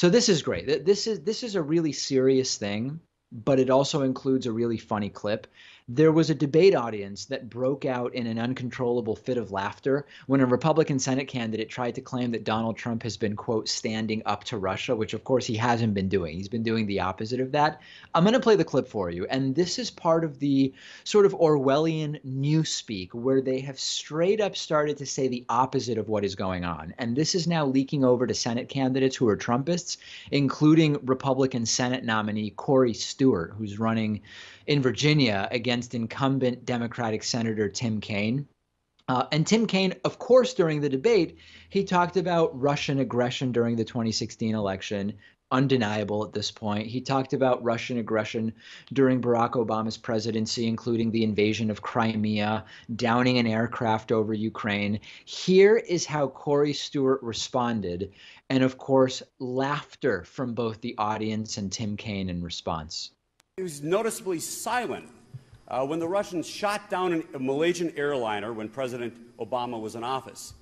So this is great. This is this is a really serious thing, but it also includes a really funny clip there was a debate audience that broke out in an uncontrollable fit of laughter when a Republican Senate candidate tried to claim that Donald Trump has been, quote, standing up to Russia, which of course he hasn't been doing. He's been doing the opposite of that. I'm going to play the clip for you. And this is part of the sort of Orwellian newspeak where they have straight up started to say the opposite of what is going on. And this is now leaking over to Senate candidates who are Trumpists, including Republican Senate nominee Corey Stewart, who's running in Virginia against incumbent Democratic Senator Tim Kaine. Uh, and Tim Kaine, of course, during the debate, he talked about Russian aggression during the 2016 election, undeniable at this point. He talked about Russian aggression during Barack Obama's presidency, including the invasion of Crimea, downing an aircraft over Ukraine. Here is how Corey Stewart responded, and of course, laughter from both the audience and Tim Kaine in response. He was noticeably silent uh, when the Russians shot down a Malaysian airliner when President Obama was in office.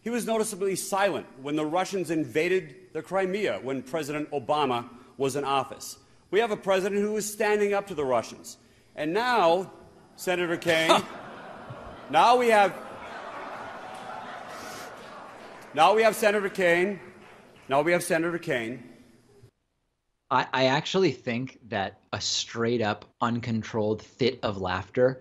He was noticeably silent when the Russians invaded the Crimea when President Obama was in office. We have a president who is standing up to the Russians. And now, Senator Kaine, now we have now we have Senator Kaine. Now we have Senator Kaine I, I actually think that a straight up uncontrolled fit of laughter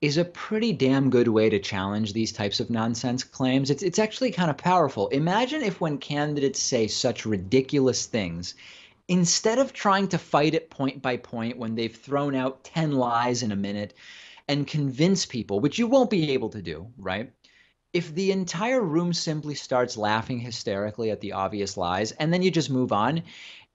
is a pretty damn good way to challenge these types of nonsense claims. It's it's actually kind of powerful. Imagine if when candidates say such ridiculous things, instead of trying to fight it point by point when they've thrown out 10 lies in a minute and convince people, which you won't be able to do, right? If the entire room simply starts laughing hysterically at the obvious lies and then you just move on,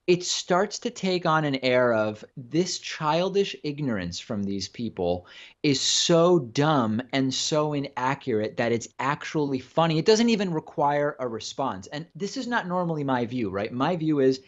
it starts to take on an air of this childish ignorance from these people is so dumb and so inaccurate that it's actually funny. It doesn't even require a response. And this is not normally my view, right? My view is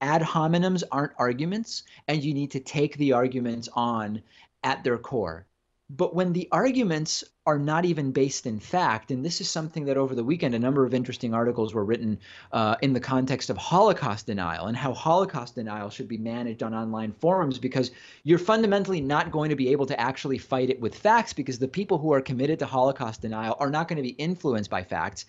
ad hominems aren't arguments, and you need to take the arguments on at their core. But when the arguments are not even based in fact, and this is something that over the weekend a number of interesting articles were written uh, in the context of Holocaust denial and how Holocaust denial should be managed on online forums because you're fundamentally not going to be able to actually fight it with facts because the people who are committed to Holocaust denial are not going to be influenced by facts.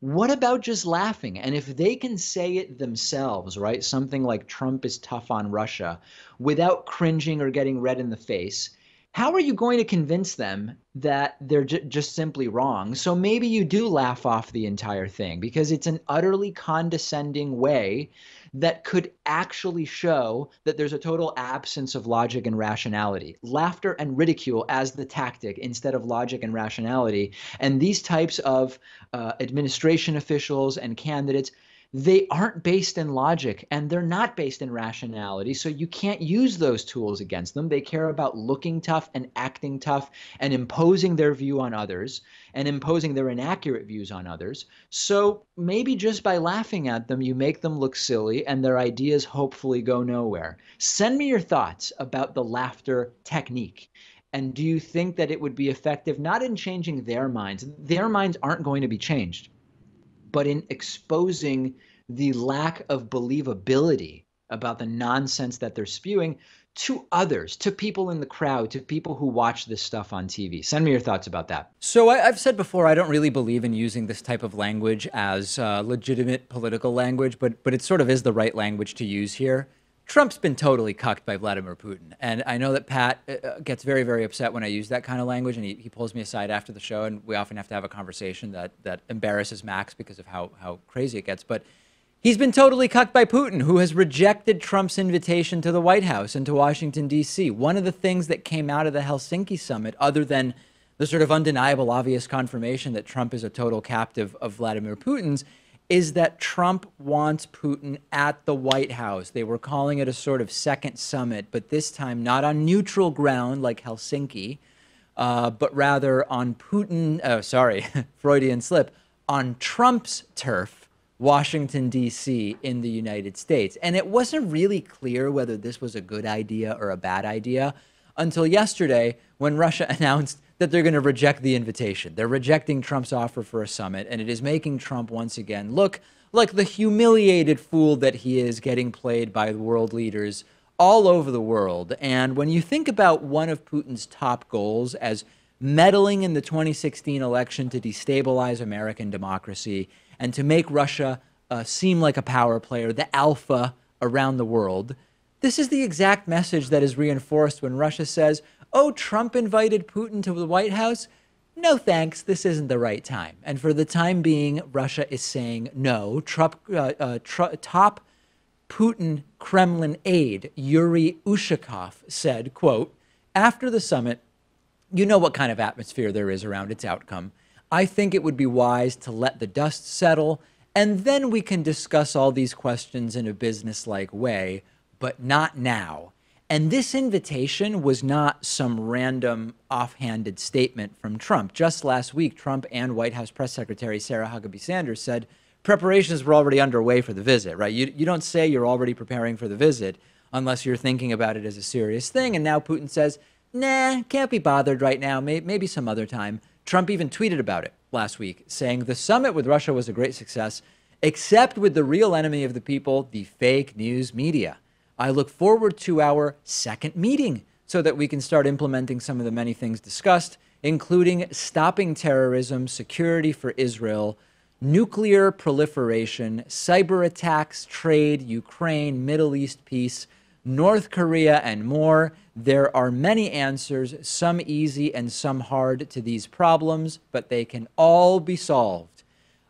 What about just laughing? And if they can say it themselves, right? Something like Trump is tough on Russia without cringing or getting red in the face how are you going to convince them that they're just simply wrong? So maybe you do laugh off the entire thing because it's an utterly condescending way that could actually show that there's a total absence of logic and rationality. Laughter and ridicule as the tactic instead of logic and rationality. And these types of uh, administration officials and candidates they aren't based in logic and they're not based in rationality. So you can't use those tools against them. They care about looking tough and acting tough and imposing their view on others and imposing their inaccurate views on others. So maybe just by laughing at them, you make them look silly and their ideas hopefully go nowhere. Send me your thoughts about the laughter technique. And do you think that it would be effective not in changing their minds? Their minds aren't going to be changed but in exposing the lack of believability about the nonsense that they're spewing to others, to people in the crowd, to people who watch this stuff on TV. Send me your thoughts about that. So, I, have said before, I don't really believe in using this type of language as uh, legitimate political language, but but it sort of is the right language to use here. Trump's been totally cucked by Vladimir Putin. And I know that Pat uh, uh, gets very, very upset when I use that kind of language, and he, he pulls me aside after the show, and we often have to have a conversation that, that embarrasses Max because of how, how crazy it gets. But he's been totally cucked by Putin, who has rejected Trump's invitation to the White House and to Washington, D.C. One of the things that came out of the Helsinki summit, other than the sort of undeniable, obvious confirmation that Trump is a total captive of Vladimir Putin's, is that Trump wants Putin at the White House. They were calling it a sort of second summit, but this time not on neutral ground like Helsinki, uh, but rather on Putin, oh, sorry, Freudian slip, on Trump's turf, Washington, D.C., in the United States. And it wasn't really clear whether this was a good idea or a bad idea until yesterday when Russia announced that they're going to reject the invitation. They're rejecting Trump's offer for a summit, and it is making Trump once again look like the humiliated fool that he is getting played by world leaders all over the world. And when you think about one of Putin's top goals as meddling in the 2016 election to destabilize American democracy and to make Russia uh, seem like a power player, the alpha around the world, this is the exact message that is reinforced when Russia says, oh, Trump invited Putin to the White House. No thanks, this isn't the right time. And for the time being, Russia is saying no. Trump, uh, uh, tr- top Putin Kremlin aide Yuri Ushakov said, quote, after the summit, you know what kind of atmosphere there is around its outcome. I think it would be wise to let the dust settle, and then we can discuss all these questions in a businesslike way, but not now. And this invitation was not some random offhanded statement from Trump. Just last week, Trump and White House Press Secretary Sarah Huckabee Sanders said preparations were already underway for the visit, right? You, you don't say you're already preparing for the visit unless you're thinking about it as a serious thing. And now Putin says, nah, can't be bothered right now, maybe some other time. Trump even tweeted about it last week, saying the summit with Russia was a great success, except with the real enemy of the people, the fake news media. I look forward to our second meeting so that we can start implementing some of the many things discussed, including stopping terrorism, security for Israel, nuclear proliferation, cyber attacks, trade, Ukraine, Middle East peace, North Korea, and more. There are many answers, some easy and some hard to these problems, but they can all be solved.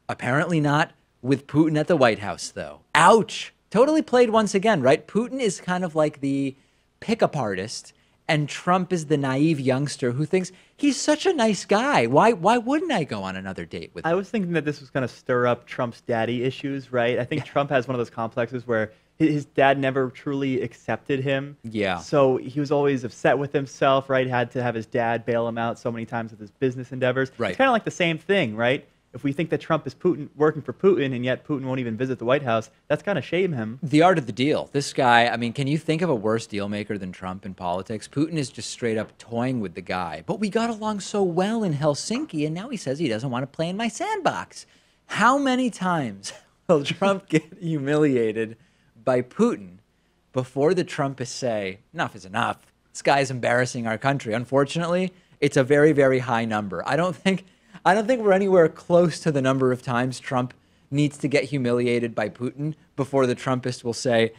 Apparently not with Putin at the White House, though. Ouch! Totally played once again, right? Putin is kind of like the pickup artist and Trump is the naive youngster who thinks he's such a nice guy. Why why wouldn't I go on another date with him? I was thinking that this was going to stir up Trump's daddy issues, right? I think yeah. Trump has one of those complexes where his dad never truly accepted him. Yeah. So he was always upset with himself, right? Had to have his dad bail him out so many times with his business endeavors. Right. It's kind of like the same thing, right? If we think that Trump is Putin working for Putin and yet Putin won't even visit the White House, that's kind of shame him. The art of the deal. This guy, I mean, can you think of a worse deal maker than Trump in politics? Putin is just straight up toying with the guy. But we got along so well in Helsinki, and now he says he doesn't want to play in my sandbox. How many times will Trump get humiliated by Putin before the Trumpists say, enough is enough? This guy's embarrassing our country. Unfortunately, it's a very, very high number. I don't think I don't think we're anywhere close to the number of times Trump needs to get humiliated by Putin before the Trumpists will say,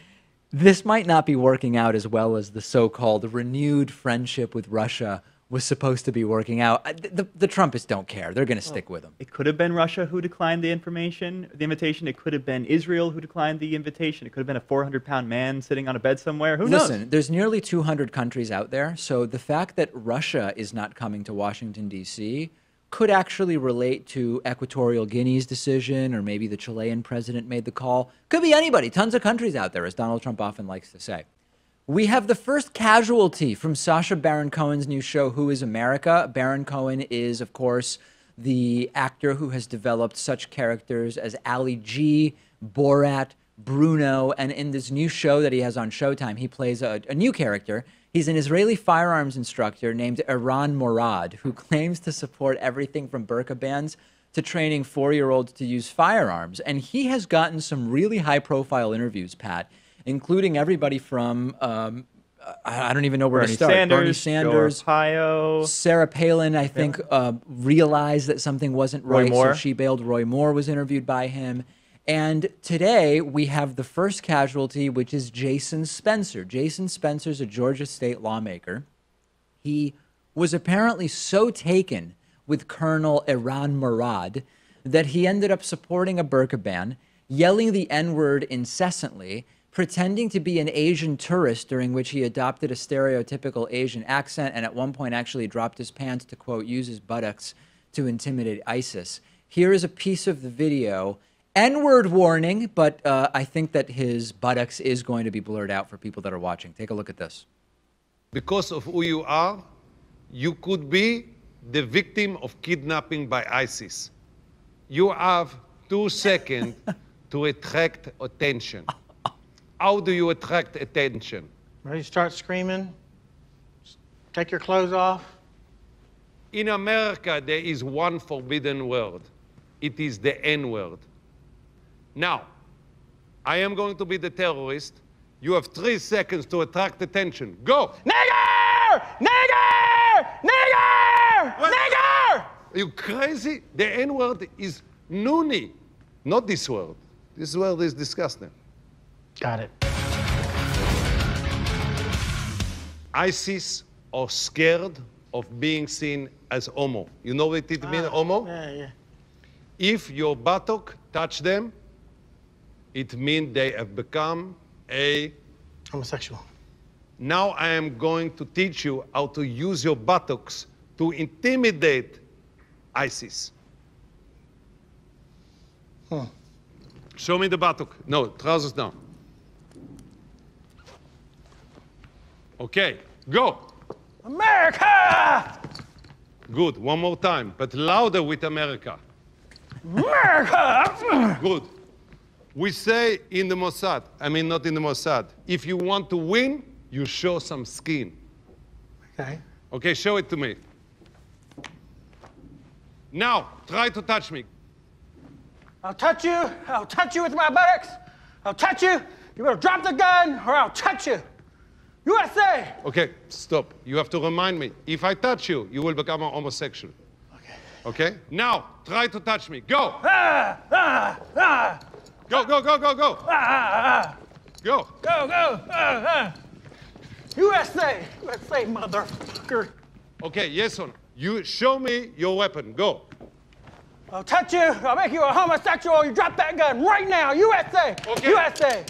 this might not be working out as well as the so called renewed friendship with Russia was supposed to be working out. The, the Trumpists don't care. They're going to stick with him. It could have been Russia who declined the information, the invitation. It could have been Israel who declined the invitation. It could have been a 400 pound man sitting on a bed somewhere. Who Listen, knows? Listen, there's nearly 200 countries out there. So the fact that Russia is not coming to Washington, D.C., could actually relate to Equatorial Guinea's decision, or maybe the Chilean president made the call. Could be anybody, tons of countries out there, as Donald Trump often likes to say. We have the first casualty from Sacha Baron Cohen's new show, Who is America? Baron Cohen is, of course, the actor who has developed such characters as Ali G, Borat, Bruno, and in this new show that he has on Showtime, he plays a, a new character He's an Israeli firearms instructor named Erran Morad who claims to support everything from burqa bans to training four year olds to use firearms. And he has gotten some really high profile interviews, Pat, including everybody from. Um, I don't even know where Bernie to start. Sanders, Bernie Sanders, Joe Sarah Palin, I think, uh, realized that something wasn't Roy right, Moore. so she bailed. Roy Moore was interviewed by him. And today we have the first casualty, which is Jason Spencer. Jason Spencer is a Georgia state lawmaker. He was apparently so taken with Colonel Erran Morad that he ended up supporting a burqa ban, yelling the N word incessantly, pretending to be an Asian tourist during which he adopted a stereotypical Asian accent, and at one point actually dropped his pants to, quote, use his buttocks to intimidate ISIS. Here is a piece of the video N word warning, but uh, I think that his buttocks is going to be blurred out for people that are watching. Take a look at this. Because of who you are, you could be the victim of kidnapping by ISIS. You have two seconds to attract attention. How do you attract attention? Ready to start screaming? Take your clothes off? In America, there is one forbidden word. It is the N word. Now, I am going to be the terrorist. You have three seconds to attract attention. Go! Nigger! Nigger! Nigger! What? Nigger! Are you crazy? The N word is noonie, not this word. This word is disgusting. Got it. ISIS are scared of being seen as homo. You know what it means, ah, homo? Yeah, yeah. If your buttock touch them, it means they have become a. Homosexual. Now I am going to teach you how to use your buttocks to intimidate ISIS. Show me the buttock. No, trousers down. Okay, go. America! Good. One more time, but louder with America. America! Good. We say in the Mossad, I mean, not in the Mossad, if you want to win, you show some skin. Okay. Okay, show it to me. Now, try to touch me. I'll touch you. I'll touch you with my buttocks. I'll touch you. You better drop the gun or I'll touch you. USA! Okay, stop. You have to remind me. If I touch you, you will become a homosexual. Okay. Okay? Now, try to touch me. Go! Ah, ah, ah, Go, go, go, go, go! ah, ah. Go! Go, go. Ah, ah. USA! USA, motherfucker. Okay, yes or no? You show me your weapon. Go. I'll touch you. I'll make you a homosexual. You drop that gun right now. USA! Okay. USA!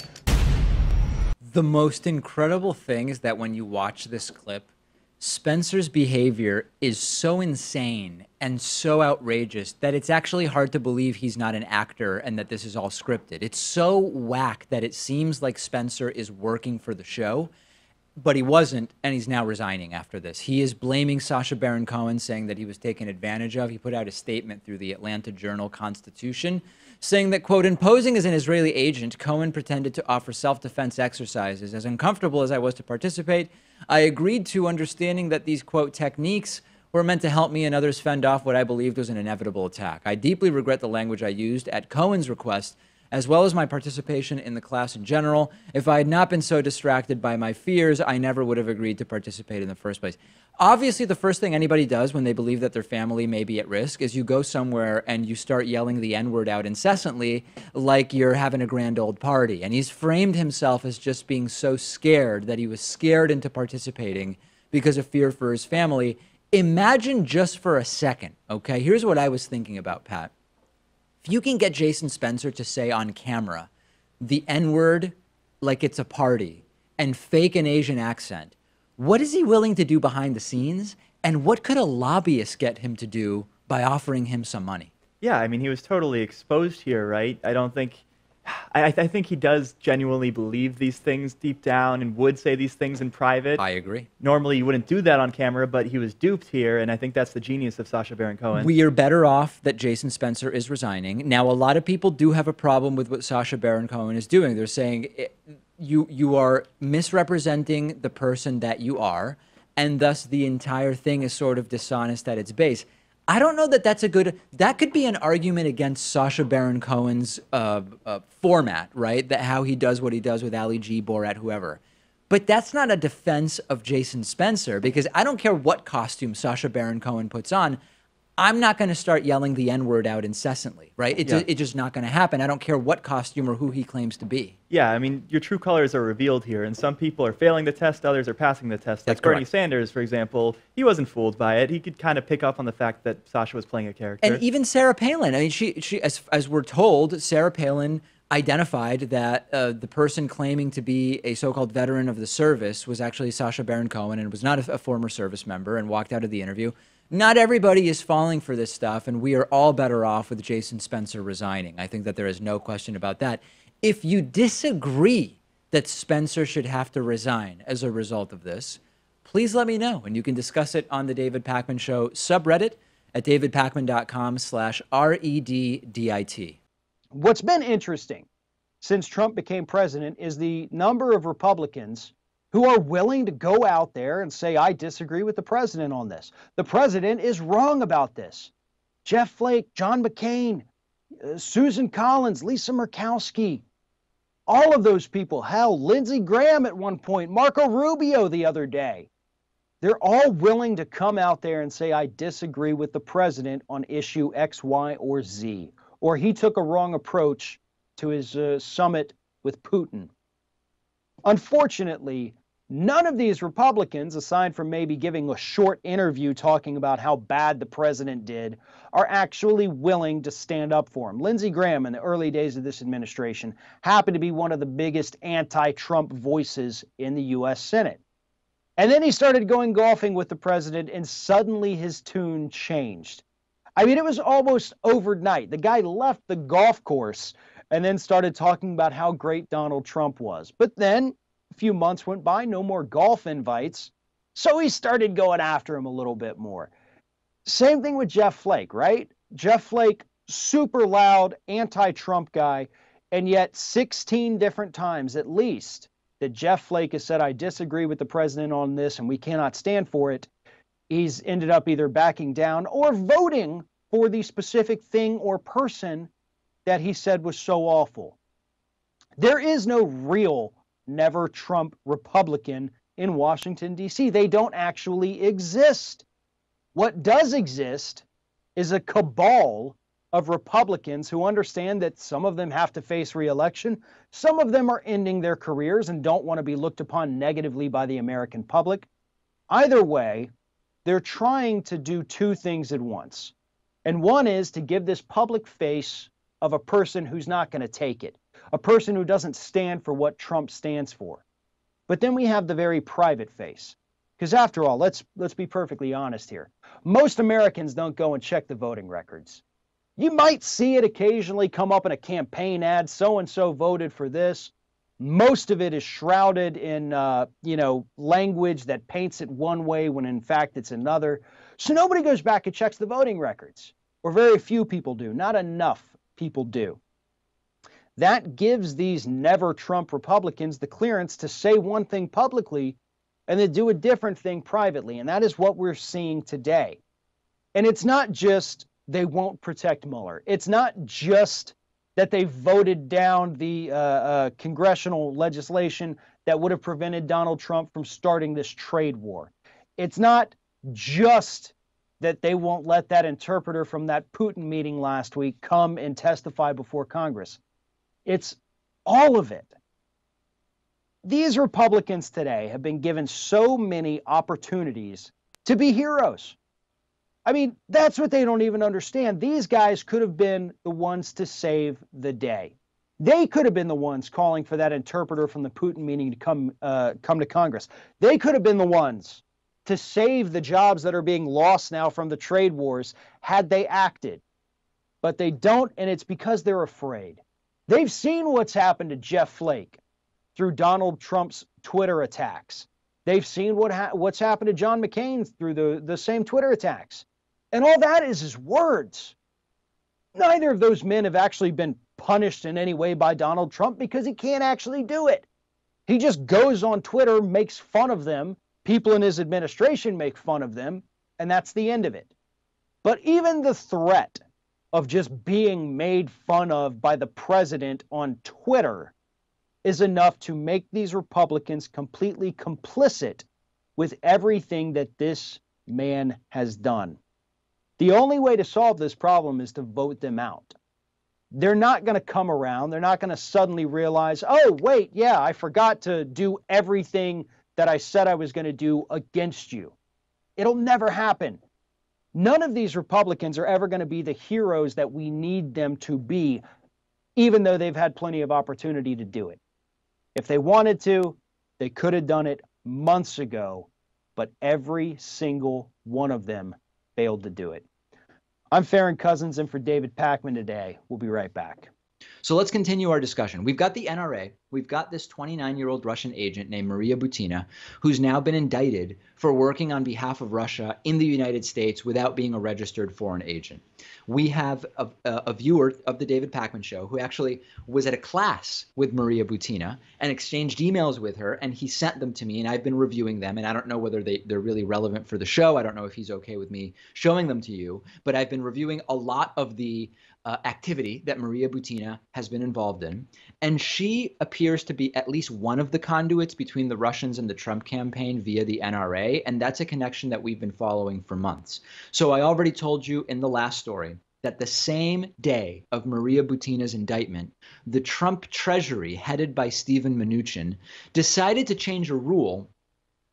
The most incredible thing is that when you watch this clip, Spencer's behavior is so insane and so outrageous that it's actually hard to believe he's not an actor and that this is all scripted. It's so whack that it seems like Spencer is working for the show, but he wasn't, and he's now resigning after this. He is blaming Sacha Baron Cohen, saying that he was taken advantage of. He put out a statement through the Atlanta Journal Constitution saying that, quote, in posing as an Israeli agent, Cohen pretended to offer self defense exercises. As uncomfortable as I was to participate, I agreed to understanding that these, quote, techniques were meant to help me and others fend off what I believed was an inevitable attack. I deeply regret the language I used at Cohen's request, as well as my participation in the class in general. If I had not been so distracted by my fears, I never would have agreed to participate in the first place. Obviously, the first thing anybody does when they believe that their family may be at risk is you go somewhere and you start yelling the N word out incessantly, like you're having a grand old party. And he's framed himself as just being so scared that he was scared into participating because of fear for his family. Imagine just for a second, okay? Here's what I was thinking about, Pat. If you can get Jason Spencer to say on camera the N word like it's a party and fake an Asian accent, what is he willing to do behind the scenes? And what could a lobbyist get him to do by offering him some money? Yeah, I mean, he was totally exposed here, right? I don't think. I, I think he does genuinely believe these things deep down and would say these things in private. I agree. Normally, you wouldn't do that on camera, but he was duped here, and I think that's the genius of Sacha Baron Cohen. We are better off that Jason Spencer is resigning. Now, a lot of people do have a problem with what Sacha Baron Cohen is doing. They're saying you you are misrepresenting the person that you are, and thus the entire thing is sort of dishonest at its base. I don't know that that's a good. That could be an argument against Sacha Baron Cohen's uh, uh, format, right? That how he does what he does with Ali G, Borat, whoever. But that's not a defense of Jason Spencer because I don't care what costume Sacha Baron Cohen puts on. I'm not going to start yelling the N word out incessantly, right? It's, Yeah. it's just not going to happen. I don't care what costume or who he claims to be. Yeah, I mean, your true colors are revealed here, and some people are failing the test, others are passing the test. That's like Bernie. Sanders, for example, he wasn't fooled by it. He could kind of pick up on the fact that Sacha was playing a character. And even Sarah Palin. I mean, she she as as we're told, Sarah Palin identified that uh, the person claiming to be a so-called veteran of the service was actually Sacha Baron Cohen and was not a, a former service member and walked out of the interview. Not everybody is falling for this stuff, and we are all better off with Jason Spencer resigning. I think that there is no question about that. If you disagree that Spencer should have to resign as a result of this, please let me know, and you can discuss it on the David Pakman Show subreddit at davidpakman.com slash R-E-D-D-I-T. What's been interesting since Trump became president is the number of Republicans who are willing to go out there and say, I disagree with the president on this. The president is wrong about this. Jeff Flake, John McCain, uh, Susan Collins, Lisa Murkowski, all of those people. Hell, Lindsey Graham at one point, Marco Rubio the other day. They're all willing to come out there and say, I disagree with the president on issue X, Y, or Z, or he took a wrong approach to his uh, summit with Putin. Unfortunately, none of these Republicans, aside from maybe giving a short interview talking about how bad the president did, are actually willing to stand up for him. Lindsey Graham, in the early days of this administration, happened to be one of the biggest anti Trump voices in the U.S. Senate. And then he started going golfing with the president, and suddenly his tune changed. I mean, it was almost overnight. The guy left the golf course and then started talking about how great Donald Trump was. But then a few months went by, no more golf invites. So he started going after him a little bit more. Same thing with Jeff Flake, right? Jeff Flake, super loud anti Trump guy, and yet 16 different times at least that Jeff Flake has said, I disagree with the president on this and we cannot stand for it. He's ended up either backing down or voting for the specific thing or person that he said was so awful. There is no real never Trump Republican in Washington, D.C. They don't actually exist. What does exist is a cabal of Republicans who understand that some of them have to face reelection, some of them are ending their careers and don't want to be looked upon negatively by the American public. Either way, they're trying to do two things at once. And one is to give this public face of a person who's not going to take it, a person who doesn't stand for what Trump stands for. But then we have the very private face. Because after all, let's let's be perfectly honest here. Most Americans don't go and check the voting records. You might see it occasionally come up in a campaign ad. So and so voted for this. Most of it is shrouded in, uh, you know, language that paints it one way when in fact it's another. So nobody goes back and checks the voting records, or very few people do. Not enough people do. That gives these never Trump Republicans the clearance to say one thing publicly and then do a different thing privately. And that is what we're seeing today. And it's not just they won't protect Mueller, it's not just that they voted down the uh, uh, congressional legislation that would have prevented Donald Trump from starting this trade war. It's not just that they won't let that interpreter from that Putin meeting last week come and testify before Congress. It's all of it. These Republicans today have been given so many opportunities to be heroes. I mean, that's what they don't even understand. These guys could have been the ones to save the day. They could have been the ones calling for that interpreter from the Putin meeting to come uh, come to Congress. They could have been the ones to save the jobs that are being lost now from the trade wars had they acted. But they don't, and it's because they're afraid. They've seen what's happened to Jeff Flake through Donald Trump's Twitter attacks. They've seen what ha- what's happened to John McCain through the, the same Twitter attacks. And all that is his words. Neither of those men have actually been punished in any way by Donald Trump because he can't actually do it. He just goes on Twitter, makes fun of them, People in his administration make fun of them, and that's the end of it. But even the threat of just being made fun of by the president on Twitter is enough to make these Republicans completely complicit with everything that this man has done. The only way to solve this problem is to vote them out. They're not going to come around. They're not going to suddenly realize, oh, wait, yeah, I forgot to do everything that I said I was going to do against you. It'll never happen. None of these Republicans are ever going to be the heroes that we need them to be, even though they've had plenty of opportunity to do it. If they wanted to, they could have done it months ago, but every single one of them failed to do it. I'm Farron Cousins, and for David Pakman today, we'll be right back. So let's continue our discussion. We've got the NRA. We've got this 29 year old Russian agent named Maria Butina, who's now been indicted for working on behalf of Russia in the United States without being a registered foreign agent. We have a, a viewer of the David Pakman show who actually was at a class with Maria Butina and exchanged emails with her, and he sent them to me, and I've been reviewing them. And I don't know whether they, they're really relevant for the show. I don't know if he's okay with me showing them to you, but I've been reviewing a lot of the uh, activity that Maria Butina has been involved in. And she appears to be at least one of the conduits between the Russians and the Trump campaign via the NRA. And that's a connection that we've been following for months. So I already told you in the last story that the same day of Maria Butina's indictment, the Trump Treasury, headed by Steven Mnuchin, decided to change a rule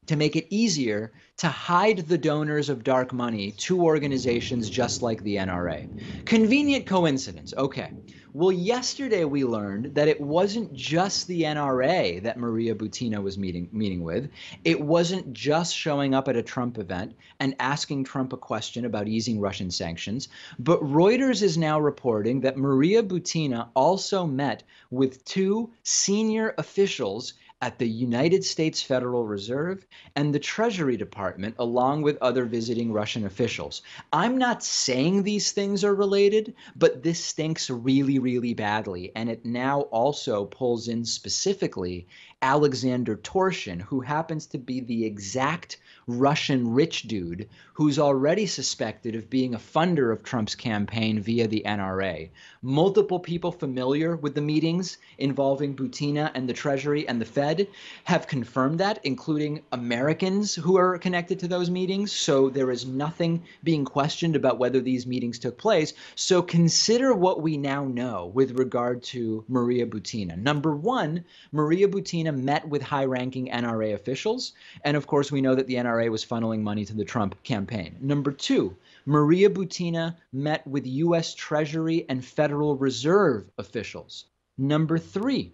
to make it easier to hide the donors of dark money to organizations just like the NRA. Convenient coincidence. Okay. Well, yesterday we learned that it wasn't just the NRA that Maria Butina was meeting meeting with. It wasn't just showing up at a Trump event and asking Trump a question about easing Russian sanctions, but Reuters is now reporting that Maria Butina also met with two senior officials at the United States Federal Reserve and the Treasury Department, along with other visiting Russian officials. I'm not saying these things are related, but this stinks really, really badly. And it now also pulls in specifically Alexander Torshin, who happens to be the exact Russian rich dude who's already suspected of being a funder of Trump's campaign via the NRA. Multiple people familiar with the meetings involving Butina and the Treasury and the Fed have confirmed that, including Americans who are connected to those meetings. So there is nothing being questioned about whether these meetings took place. So consider what we now know with regard to Maria Butina. Number one, Maria Butina met with high ranking NRA officials. And of course, we know that the NRA NRA was funneling money to the Trump campaign. Number two, Maria Butina met with U.S. Treasury and Federal Reserve officials. Number three,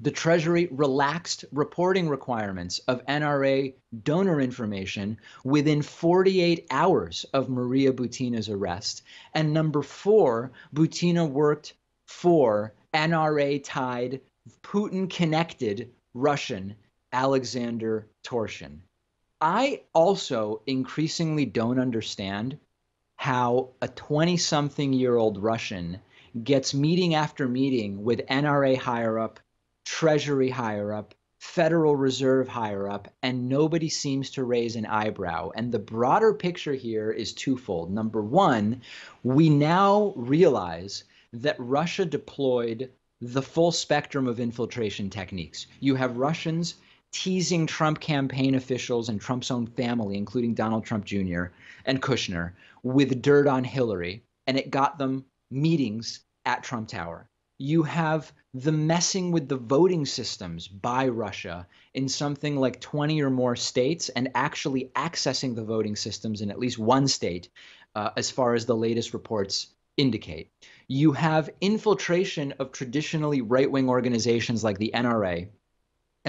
the Treasury relaxed reporting requirements of NRA donor information within 48 hours of Maria Butina's arrest. And number four, Butina worked for NRA tied, Putin connected Russian Alexander Torshin. I also increasingly don't understand how a 20 something year old Russian gets meeting after meeting with NRA higher up, Treasury higher up, Federal Reserve higher up, and nobody seems to raise an eyebrow. And the broader picture here is twofold. Number one, we now realize that Russia deployed the full spectrum of infiltration techniques. You have Russians teasing Trump campaign officials and Trump's own family, including Donald Trump Jr. and Kushner, with dirt on Hillary, and it got them meetings at Trump Tower. You have the messing with the voting systems by Russia in something like 20 or more states and actually accessing the voting systems in at least one state, uh, as far as the latest reports indicate. You have infiltration of traditionally right wing organizations like the NRA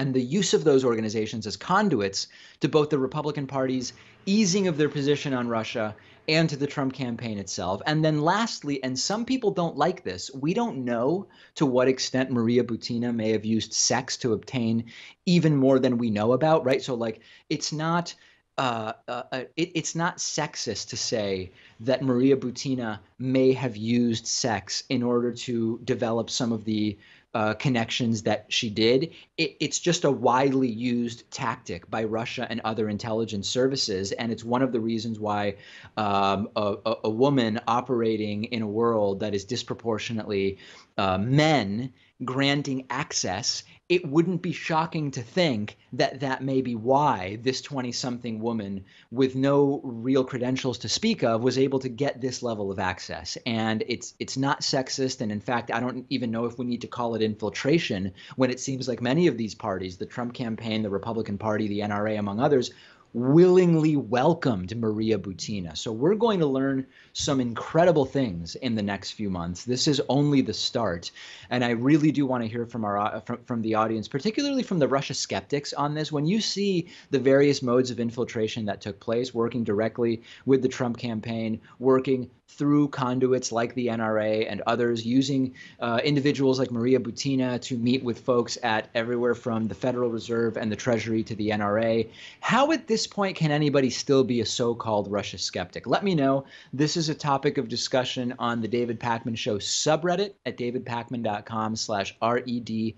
and the use of those organizations as conduits to both the Republican Party's easing of their position on Russia and to the Trump campaign itself. And then lastly, and some people don't like this, we don't know to what extent Maria Butina may have used sex to obtain even more than we know about, right? So like it's not uh, uh, uh it, it's not sexist to say that Maria Butina may have used sex in order to develop some of the uh, connections that she did. It, it's just a widely used tactic by Russia and other intelligence services, and it's one of the reasons why um, a, a, woman operating in a world that is disproportionately uh, men granting access, it wouldn't be shocking to think that that may be why this 20 something woman with no real credentials to speak of was able to get this level of access. And it's it's not sexist and in fact I don't even know if we need to call it infiltration when it seems like many of these parties, the Trump campaign, the Republican Party, the NRA among others, willingly welcomed Maria Butina. So we're going to learn some incredible things in the next few months. This is only the start, and I really do want to hear from our uh, from, from the audience, particularly from the Russia skeptics on this. When you see the various modes of infiltration that took place, working directly with the Trump campaign, working through conduits like the NRA and others, using uh, individuals like Maria Butina to meet with folks at everywhere from the Federal Reserve and the Treasury to the NRA. How at this point can anybody still be a so-called Russia skeptic? Let me know. This is a topic of discussion on the David Pakman Show subreddit at davidpakman.com slash R-E-D-D-I-T.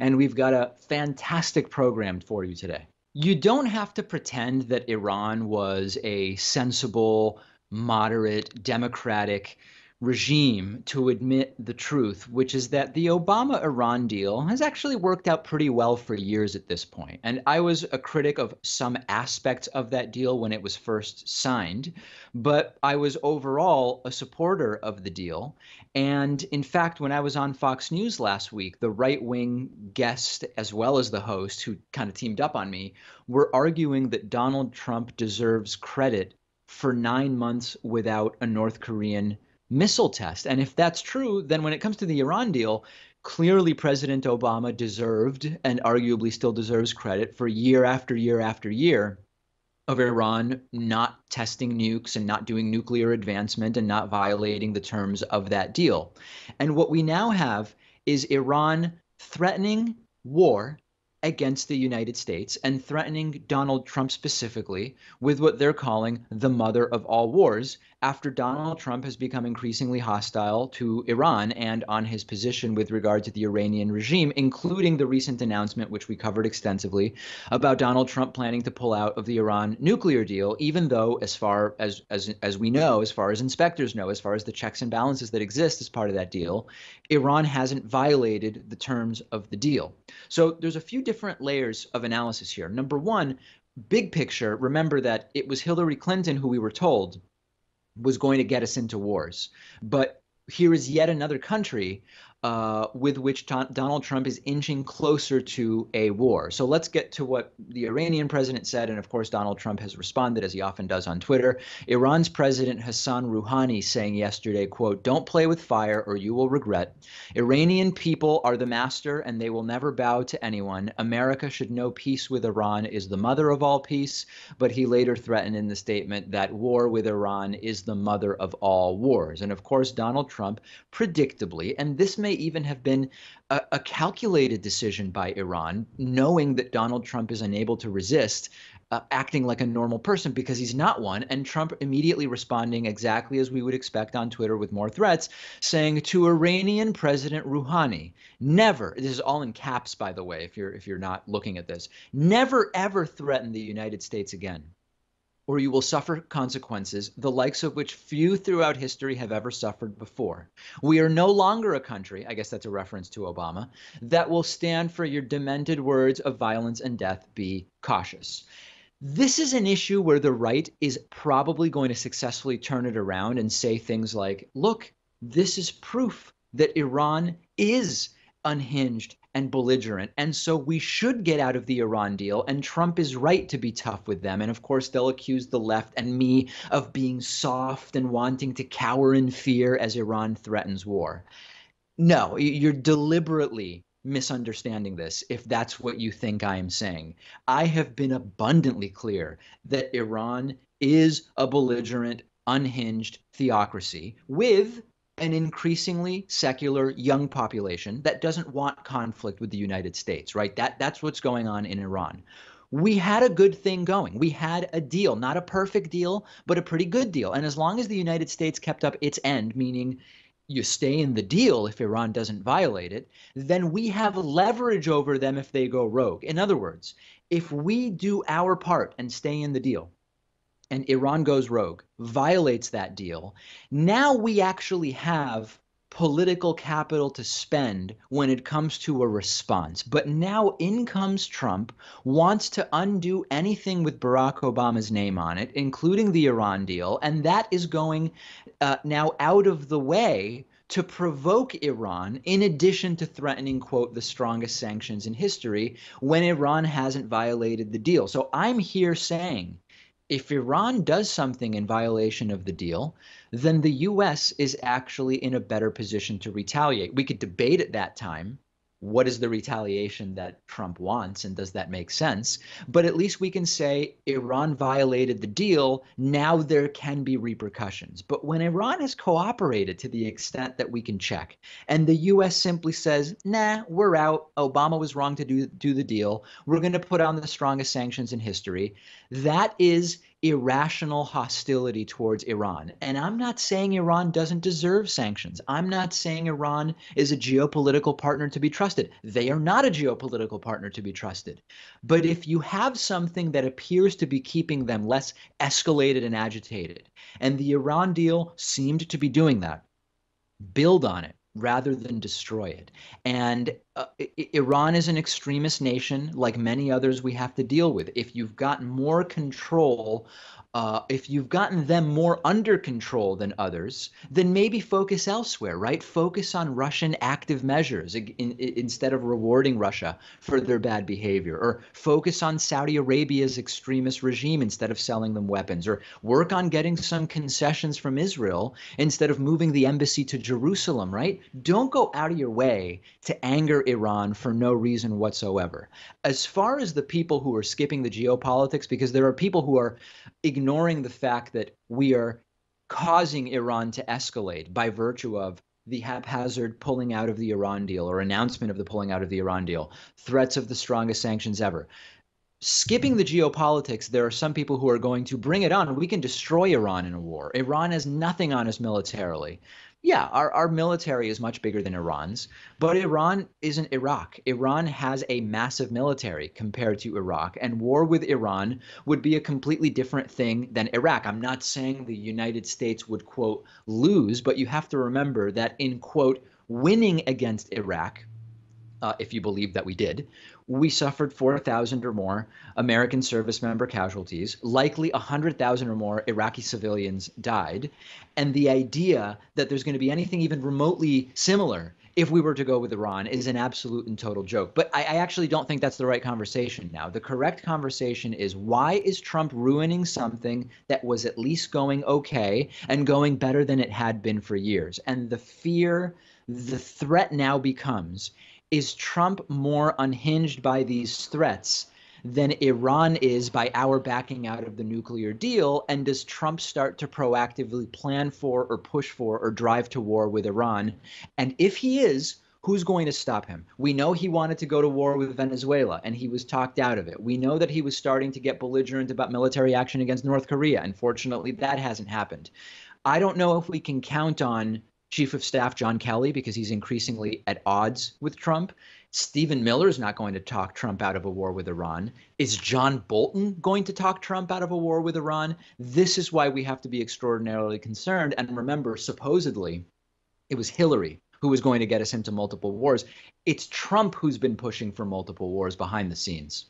And we've got a fantastic program for you today. You don't have to pretend that Iran was a sensible, moderate, democratic, regime to admit the truth, which is that the Obama Iran deal has actually worked out pretty well for years at this point. And I was a critic of some aspects of that deal when it was first signed, but I was overall a supporter of the deal. And in fact, when I was on Fox News last week, the right wing guest, as well as the host who kind of teamed up on me, were arguing that Donald Trump deserves credit for nine months without a North Korean missile test. And if that's true, then when it comes to the Iran deal, clearly President Obama deserved and arguably still deserves credit for year after year after year of Iran not testing nukes and not doing nuclear advancement and not violating the terms of that deal. And what we now have is Iran threatening war against the United States and threatening Donald Trump specifically with what they're calling the mother of all wars after Donald Trump has become increasingly hostile to Iran and on his position with regard to the Iranian regime, including the recent announcement, which we covered extensively, about Donald Trump planning to pull out of the Iran nuclear deal, even though, as far as as as we know, as far as inspectors know, as far as the checks and balances that exist as part of that deal, Iran hasn't violated the terms of the deal. So there's a few different layers of analysis here. Number one, big picture, remember that it was Hillary Clinton who we were told was going to get us into wars. But here is yet another country uh, with which Donald Trump is inching closer to a war. So let's get to what the Iranian president said, and of course Donald Trump has responded as he often does on Twitter. Iran's president Hassan Rouhani saying yesterday, "quote Don't play with fire, or you will regret. Iranian people are the master, and they will never bow to anyone. America should know peace with Iran is the mother of all peace." But he later threatened in the statement that war with Iran is the mother of all wars. And of course Donald Trump, predictably, and this may may even have been a, a calculated decision by Iran, knowing that Donald Trump is unable to resist uh, acting like a normal person because he's not one. And Trump immediately responding exactly as we would expect on Twitter with more threats, saying to Iranian President Rouhani, never, this is all in caps, by the way, if you're if you're not looking at this, never ever threaten the United States again or you will suffer consequences, the likes of which few throughout history have ever suffered before. We are no longer a country, I guess that's a reference to Obama, that will stand for your demented words of violence and death. Be cautious. This is an issue where the right is probably going to successfully turn it around and say things like, look, this is proof that Iran is unhinged and belligerent. And so we should get out of the Iran deal. And Trump is right to be tough with them. And of course, they'll accuse the left and me of being soft and wanting to cower in fear as Iran threatens war. No, you're deliberately misunderstanding this if that's what you think I am saying. I have been abundantly clear that Iran is a belligerent, unhinged theocracy with an increasingly secular young population that doesn't want conflict with the United States, right? That that's what's going on in Iran. We had a good thing going. We had a deal, not a perfect deal, but a pretty good deal. And as long as the United States kept up its end, meaning you stay in the deal if Iran doesn't violate it, then we have leverage over them if they go rogue. In other words, if we do our part and stay in the deal, and Iran goes rogue, violates that deal, now we actually have political capital to spend when it comes to a response. But now in comes Trump, wants to undo anything with Barack Obama's name on it, including the Iran deal, and that is going uh, now out of the way to provoke Iran, in addition to threatening, quote, the strongest sanctions in history when Iran hasn't violated the deal. So I'm here saying if Iran does something in violation of the deal, then the US is actually in a better position to retaliate. We could debate at that time what is the retaliation that Trump wants and does that make sense? But at least we can say Iran violated the deal. Now there can be repercussions. But when Iran has cooperated to the extent that we can check, and the US simply says, nah, we're out. Obama was wrong to do, do the deal. We're going to put on the strongest sanctions in history. That is irrational hostility towards Iran. And I'm not saying Iran doesn't deserve sanctions. I'm not saying Iran is a geopolitical partner to be trusted. They are not a geopolitical partner to be trusted. But if you have something that appears to be keeping them less escalated and agitated, and the Iran deal seemed to be doing that, build on it rather than destroy it. And uh, Iran is an extremist nation, like many others we have to deal with. If you've got more control uh, if you've gotten them more under control than others, then maybe focus elsewhere, right? Focus on Russian active measures in, in, instead of rewarding Russia for their bad behavior, or focus on Saudi Arabia's extremist regime instead of selling them weapons, or work on getting some concessions from Israel instead of moving the embassy to Jerusalem, right? Don't go out of your way to anger Iran for no reason whatsoever. As far as the people who are skipping the geopolitics, because there are people who are ignoring the fact that we are causing Iran to escalate by virtue of the haphazard pulling out of the Iran deal or announcement of the pulling out of the Iran deal, threats of the strongest sanctions ever. Skipping the geopolitics, there are some people who are going to bring it on. We can destroy Iran in a war. Iran has nothing on us militarily yeah, our, our military is much bigger than Iran's, but Iran isn't Iraq. Iran has a massive military compared to Iraq, and war with Iran would be a completely different thing than Iraq. I'm not saying the United States would, quote, lose, but you have to remember that in, quote, winning against Iraq, uh, if you believe that we did, we suffered 4,000 or more American service member casualties. Likely 100,000 or more Iraqi civilians died. And the idea that there's going to be anything even remotely similar if we were to go with Iran is an absolute and total joke. But I, I, actually don't think that's the right conversation now. The correct conversation is why is Trump ruining something that was at least going okay and going better than it had been for years? And the fear, the threat now becomes is Trump more unhinged by these threats than Iran is by our backing out of the nuclear deal? And does Trump start to proactively plan for or push for or drive to war with Iran? And if he is, who's going to stop him? We know he wanted to go to war with Venezuela and he was talked out of it. We know that he was starting to get belligerent about military action against North Korea. Unfortunately, that hasn't happened. I don't know if we can count on Chief of Staff John Kelly because he's increasingly at odds with Trump. Stephen Miller is not going to talk Trump out of a war with Iran. Is John Bolton going to talk Trump out of a war with Iran? This is why we have to be extraordinarily concerned. And remember, supposedly, it was Hillary who was going to get us into multiple wars. It's Trump who's been pushing for multiple wars behind the scenes.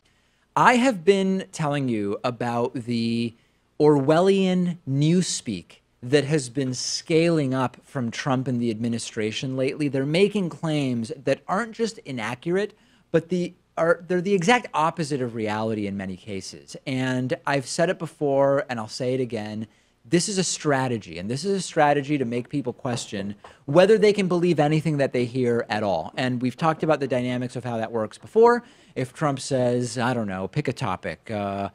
I have been telling you about the Orwellian newspeak that has been scaling up from Trump and the administration lately. They're making claims that aren't just inaccurate, but the are they're the exact opposite of reality in many cases. And I've said it before and I'll say it again. This is a strategy, and this is a strategy to make people question whether they can believe anything that they hear at all. And we've talked about the dynamics of how that works before. If Trump says, I don't know, pick a topic, uh,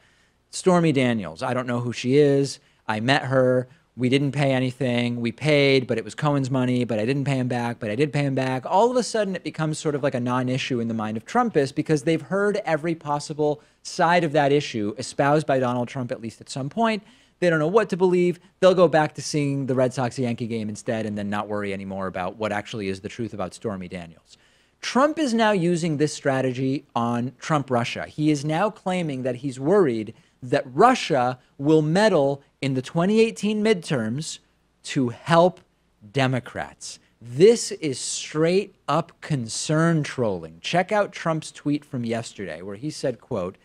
Stormy Daniels, I don't know who she is, I met her, we didn't pay anything. We paid, but it was Cohen's money, but I didn't pay him back, but I did pay him back. All of a sudden, it becomes sort of like a non issue in the mind of Trumpists because they've heard every possible side of that issue espoused by Donald Trump, at least at some point. They don't know what to believe. They'll go back to seeing the Red Sox Yankee game instead and then not worry anymore about what actually is the truth about Stormy Daniels. Trump is now using this strategy on Trump Russia. He is now claiming that he's worried that Russia will meddle in the 2018 midterms to help Democrats. This is straight up concern trolling. Check out Trump's tweet from yesterday where he said, quote,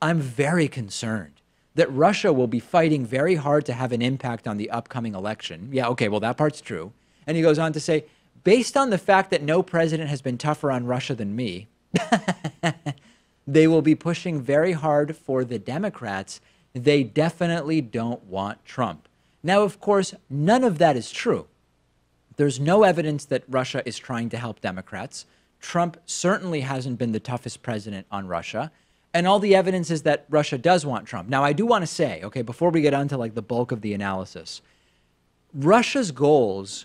"I'm very concerned that Russia will be fighting very hard to have an impact on the upcoming election." Yeah, okay, well that part's true. And he goes on to say, "Based on the fact that no president has been tougher on Russia than me, they will be pushing very hard for the Democrats. They definitely don't want Trump. Now, of course, none of that is true. There's no evidence that Russia is trying to help Democrats. Trump certainly hasn't been the toughest president on Russia. And all the evidence is that Russia does want Trump. Now, I do want to say, okay, before we get on to like the bulk of the analysis, Russia's goals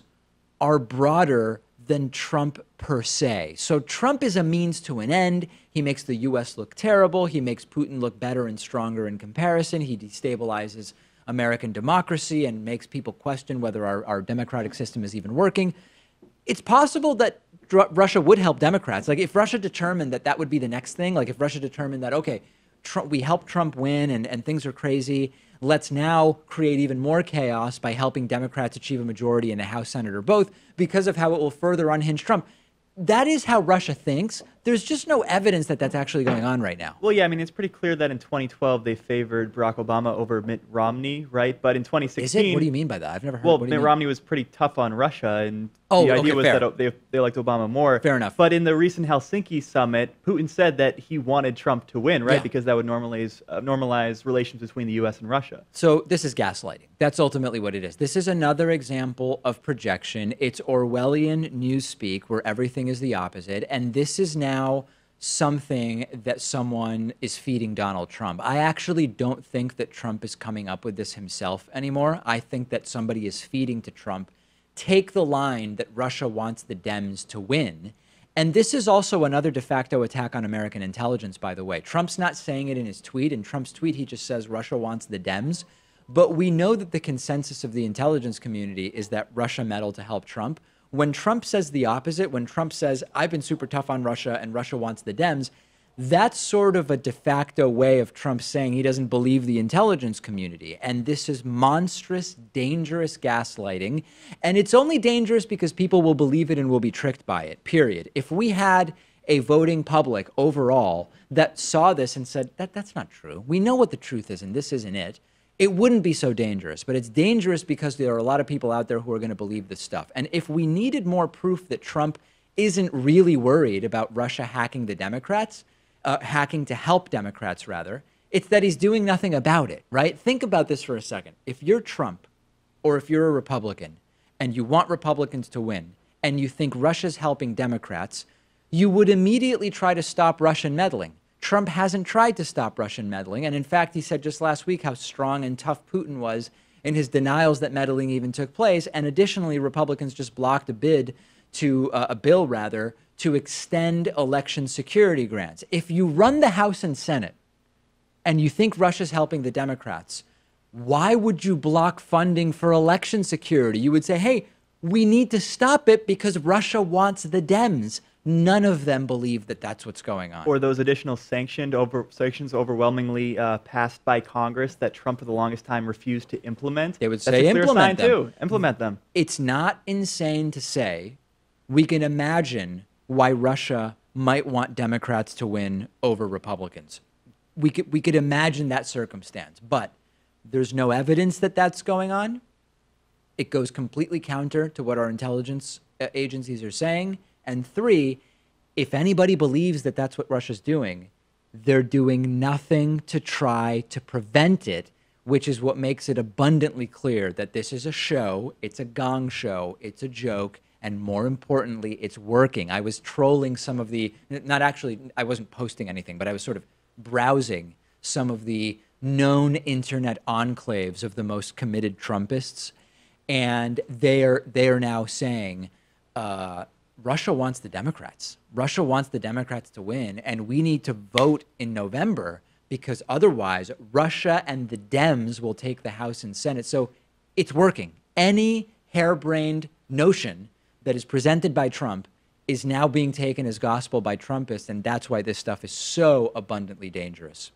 are broader than Trump per se. So Trump is a means to an end. He makes the US look terrible. He makes Putin look better and stronger in comparison. He destabilizes American democracy and makes people question whether our, our democratic system is even working. It's possible that Russia would help Democrats. Like if Russia determined that that would be the next thing, like if Russia determined that, okay, Trump, we help Trump win and, and things are crazy, Let's now create even more chaos by helping Democrats achieve a majority in the House, Senate, or both because of how it will further unhinge Trump that is how Russia thinks. There's just no evidence that that's actually going on right now. Well, yeah, I mean, it's pretty clear that in 2012 they favored Barack Obama over Mitt Romney, right? But in 2016, is it? What do you mean by that? I've never heard. Well, Mitt Romney was pretty tough on Russia, and oh, the idea okay, was fair. that they, they liked Obama more. Fair enough. But in the recent Helsinki summit, Putin said that he wanted Trump to win, right? Yeah. Because that would normalize uh, normalize relations between the U.S. and Russia. So this is gaslighting. That's ultimately what it is. This is another example of projection. It's Orwellian newspeak where everything is the opposite, and this is now something that someone is feeding Donald Trump. I actually don't think that Trump is coming up with this himself anymore. I think that somebody is feeding to Trump. Take the line that Russia wants the Dems to win. And this is also another de facto attack on American intelligence, by the way. Trump's not saying it in his tweet. In Trump's tweet, he just says Russia wants the Dems. But we know that the consensus of the intelligence community is that Russia meddled to help Trump. When Trump says the opposite, when Trump says, I've been super tough on Russia and Russia wants the Dems, that's sort of a de facto way of Trump saying he doesn't believe the intelligence community. And this is monstrous, dangerous gaslighting. And it's only dangerous because people will believe it and will be tricked by it, period. If we had a voting public overall that saw this and said, that, that's not true, we know what the truth is and this isn't it, it wouldn't be so dangerous. But it's dangerous because there are a lot of people out there who are going to believe this stuff. And if we needed more proof that Trump isn't really worried about Russia hacking the Democrats, uh, hacking to help Democrats, rather, it's that he's doing nothing about it, right? Think about this for a second. If you're Trump or if you're a Republican and you want Republicans to win and you think Russia's helping Democrats, you would immediately try to stop Russian meddling. Trump hasn't tried to stop Russian meddling. And in fact, he said just last week how strong and tough Putin was in his denials that meddling even took place. And additionally, Republicans just blocked a bid to uh, a bill, rather, to extend election security grants. If you run the House and Senate and you think Russia's helping the Democrats, why would you block funding for election security? You would say, hey, we need to stop it because Russia wants the Dems. None of them believe that that's what's going on. Or those additional sanctioned over, sanctions overwhelmingly uh, passed by Congress that Trump for the longest time refused to implement. They would That's say implement sign them. too. Implement them. it's not insane to say we can imagine why Russia might want Democrats to win over Republicans. We could we could imagine that circumstance, but there's no evidence that that's going on. It goes completely counter to what our intelligence uh, agencies are saying. And three, if anybody believes that that's what Russia's doing, they're doing nothing to try to prevent it, which is what makes it abundantly clear that this is a show, it's a gong show, it's a joke, and more importantly, it's working. I was trolling some of the, not actually, I wasn't posting anything, but I was sort of browsing some of the known internet enclaves of the most committed Trumpists, and they're they're now saying uh, Russia wants the Democrats. Russia wants the Democrats to win, and we need to vote in November because otherwise Russia and the Dems will take the House and Senate. So it's working. Any harebrained notion that is presented by Trump is now being taken as gospel by Trumpists, and that's why this stuff is so abundantly dangerous.